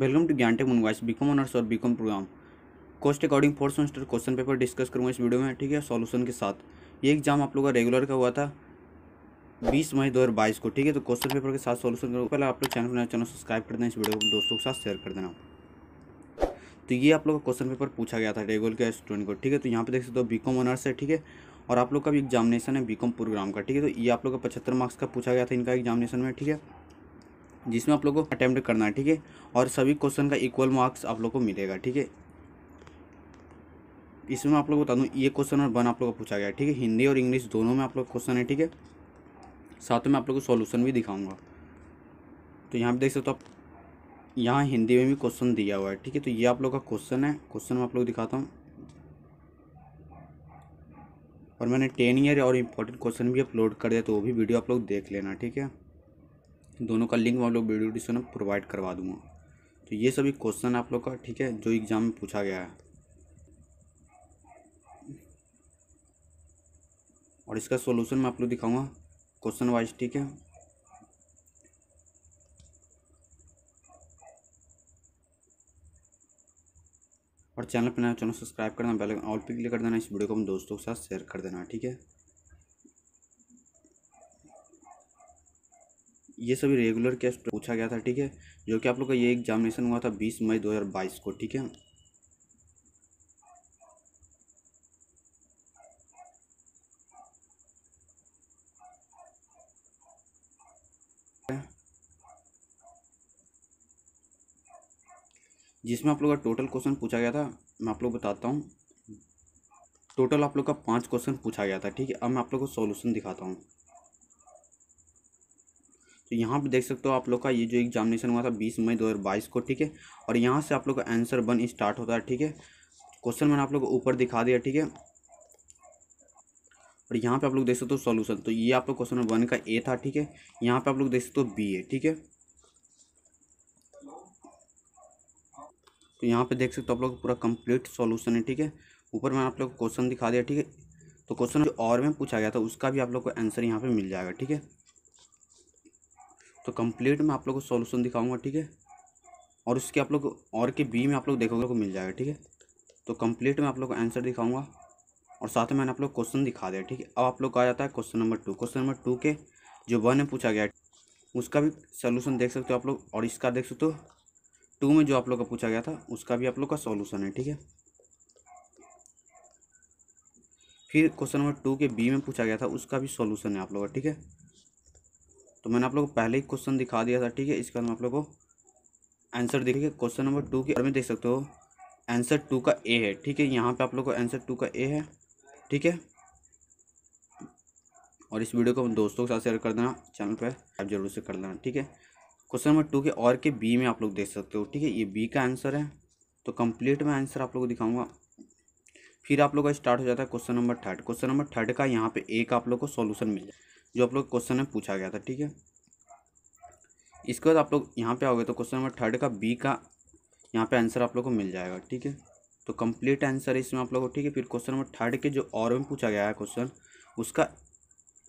Welcome to Gyan tech मुनवाइस BCom honours और BCom programme cost accounting fourth semester question paper discuss करूँगा इस video में, ठीक है? सॉल्यूशन के साथ. ये एग्ज़ाम आप लोगों का रेगुलर का हुआ था 20 मई 2022 को, ठीक है? तो क्वेश्चन पेपर के साथ सॉल्यूशन करो पहले आप लोग चैनल को चैनल सब्सक्राइब कर देना इस वीडियो को, दोस्तों के साथ शेयर कर देना। तो ये आप लोग का क्वेश्चन पेपर पूछा गया था रेगुलर के स्टूडेंट को, ठीक है? तो यहाँ पे देख सकते हो बीकॉम ऑनर्स है, ठीक है? और आप लोग का भी एग्जामिनेशन है बीकॉम प्रोग्राम का, ठीक है? तो ये आप लोग का पचहत्तर मार्क्स का पूछा गया था इनका एग्जामिनेशन में, ठीक है? जिसमें आप लोग को अटैम्प्ट करना है, ठीक है? और सभी क्वेश्चन का इक्वल मार्क्स आप लोग को मिलेगा, ठीक है? इसमें आप लोग बता दूँ, ये क्वेश्चन और वन आप लोग को पूछा गया, ठीक है? हिंदी और इंग्लिश दोनों में आप लोग क्वेश्चन है, ठीक है? साथ में आप लोग को सॉल्यूशन भी दिखाऊँगा। तो यहाँ पे देख सकते हो आप, यहाँ हिंदी में भी क्वेश्चन दिया हुआ है, ठीक है? तो ये आप लोग का क्वेश्चन है। क्वेश्चन मैं आप लोग दिखाता हूँ। और मैंने टेन ईयर और इम्पोर्टेंट क्वेश्चन भी अपलोड कर दिया तो वो भी वीडियो आप लोग देख लेना, ठीक है? दोनों का लिंक मैं आप लोग वीडियो डिस्क्रिप्शन में प्रोवाइड करवा दूँगा। तो ये सभी क्वेश्चन आप लोग का, ठीक है, जो एग्ज़ाम में पूछा गया है। और इसका सॉल्यूशन मैं आप लोग दिखाऊँगा। क्वेश्चन वाइज ठीक है? और चैनल पर नया चैनल सब्सक्राइब करना पहले ऑल पे क्लिक कर देना, इस वीडियो को अपने दोस्तों के साथ शेयर कर देना, ठीक है? ये सभी रेगुलर कैस्ट पूछा गया था, ठीक है? जो कि आप लोग का ये एग्जामिनेशन हुआ था बीस मई दो हज़ार बाईस को, ठीक है? जिसमें आप लोग का टोटल क्वेश्चन पूछा गया था, मैं आप लोग बताता हूँ। टोटल आप लोग का पाँच क्वेश्चन पूछा गया था, ठीक है? अब मैं आप लोग को सॉल्यूशन दिखाता हूँ। तो यहाँ पे देख सकते हो आप लोग का ये जो एग्जामिनेशन हुआ था बीस मई दो हज़ार बाईस को, ठीक है? और यहाँ से आप लोग का आंसर वन स्टार्ट होता है, ठीक है? क्वेश्चन मैंने आप लोग को ऊपर दिखा दिया, ठीक है? और यहाँ पे आप लोग देख सकते हो सॉल्यूशन तो ये आप लोग क्वेश्चन वन का ए था, ठीक है? यहाँ पे आप लोग देख सकते हो बी है ठीक है? तो यहाँ पे देख सकते हो आप लोग पूरा कंप्लीट सॉल्यूशन है, ठीक है? ऊपर मैंने आप लोग को क्वेश्चन दिखा दिया, ठीक है? तो क्वेश्चन जो और में पूछा गया था, उसका भी आप लोग को आंसर यहाँ पे मिल जाएगा, ठीक है? तो कंप्लीट में आप लोग को सॉल्यूशन दिखाऊँगा, ठीक है? और उसके आप लोग, और के बी में आप लोग देखोगे को मिल जाएगा, ठीक है? तो कंप्लीट में आप लोग को आंसर दिखाऊँगा। और साथ में मैंने आप लोग क्वेश्चन दिखा दिया, ठीक है? अब आप लोग का आ जाता है question number two question number two के जो वन में पूछा गया उसका भी सोल्यूशन देख सकते हो आप लोग, और इसका देख सकते हो टू में जो आप लोग का पूछा गया था, उसका भी आप लोग का सॉल्यूशन है, ठीक है? फिर क्वेश्चन नंबर टू के बी में पूछा गया था, उसका भी सॉल्यूशन है आप लोग का, ठीक है? तो मैंने आप लोग को पहले ही क्वेश्चन दिखा दिया था, ठीक है? इसके बाद आप लोग को आंसर देखिए क्वेश्चन नंबर टू के में देख सकते हो। आंसर टू का ए है, ठीक है? यहाँ पे आप लोग को आंसर टू का ए है, ठीक है? और इस वीडियो को दोस्तों के साथ शेयर कर देना चैनल पर आप ज़रूर से कर देना ठीक है? क्वेश्चन नंबर टू के और के बी में आप लोग देख सकते हो, ठीक है? ये बी का आंसर है तो कंप्लीट में आंसर आप लोग को दिखाऊँगा। फिर आप लोग का स्टार्ट हो जाता है question number third question number third का यहाँ पे एक आप लोग को सॉल्यूशन मिल जाए जो आप लोग क्वेश्चन में पूछा गया था, ठीक है? इसके बाद आप लोग यहाँ पे आओगे तो क्वेश्चन नंबर थर्ड का बी का यहाँ पे आंसर आप लोग को मिल जाएगा, ठीक है? तो कंप्लीट आंसर इसमें आप लोग को, ठीक है? फिर क्वेश्चन नंबर थर्ड के जो और में पूछा गया है क्वेश्चन उसका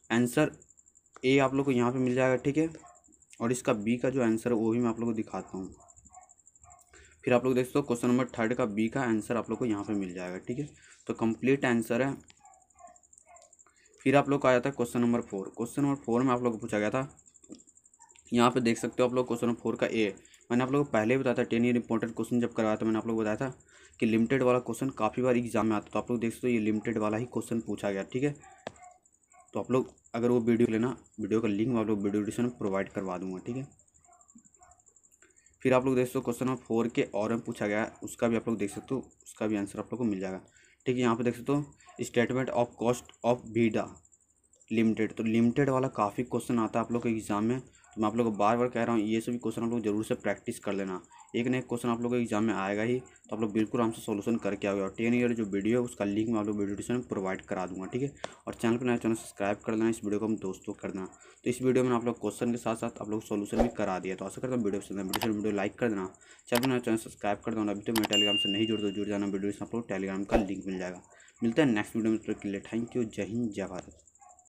आंसर ए आप लोग को यहाँ पे मिल जाएगा, ठीक है? और इसका बी का जो आंसर है, वो भी मैं आप लोग को दिखाता हूँ। फिर आप लोग देख सकते हो क्वेश्चन नंबर थर्ड का बी का आंसर आप लोग को यहाँ पे मिल जाएगा, ठीक है? तो कंप्लीट आंसर है फिर आप लोग का आ जाता है question number four. Question number four में आप लोग को पूछा गया था, यहाँ पे देख सकते हो आप लोग क्वेश्चन नंबर फोर का ए मैंने आप लोग को पहले ही बताया था टेन ईयर इंपॉर्टेंट क्वेश्चन जब करवाया था, मैंने आप लोग को बताया था कि लिमिटेड वाला क्वेश्चन काफ़ी बार एग्ज़ाम में आता तो आप लोग देख सकते हो ये लिमिटेड वाला ही क्वेश्चन पूछा गया, ठीक है? तो आप लोग अगर वो वीडियो लेना वीडियो का लिंक मैं आप लोग वीडियो डिस्क्रिप्शन में प्रोवाइड करवा दूँगा, ठीक है? फिर आप लोग देख सकते हो क्वेश्चन नंबर फोर के और में पूछा गया, उसका भी आप लोग देख सकते हो, उसका भी आंसर आप लोग को मिल जाएगा। ठीक है, यहाँ पे देख सकते हो स्टेटमेंट ऑफ़ कॉस्ट ऑफ़ बीडा लिमिटेड तो लिमिटेड वाला काफ़ी क्वेश्चन आता है आप लोग के एग्ज़ाम में तो मैं आप लोग को बार बार कह रहा हूँ, ये सभी क्वेश्चन आप लोग ज़रूर से प्रैक्टिस कर लेना। एक ना एक क्वेश्चन आप लोग को एग्ज़ाम में आएगा ही तो आप लोग बिल्कुल आराम से सोल्यूशन करके आओगे। और टेन ईयर जो वीडियो है, उसका लिंक मैं आप लोग वीडियो डिस्क्रिप्शन में प्रोवाइड करा दूँगा, ठीक है? और चैनल पर नया चैनल सब्सक्राइब कर देना इस वीडियो को हम दोस्तों कर देना। तो इस वीडियो में आप लोग क्वेश्चन के साथ साथ आप लोग सोल्यूशन भी करा दिया तो आशा करता हूँ वीडियो पसंद है वीडियो वीडियो लाइक कर देना। चैनल पर नया चैनल सब्सक्राइब कर देना। अभी तो मेरे टेलीग्राम से नहीं जुड़ तो जुड़ जाना। वीडियो आप लोग टेलीग्राम का लिंक मिल जाएगा। मिलता है नेक्स्ट वीडियो में थैंक यू जय हिंद, जय भारत।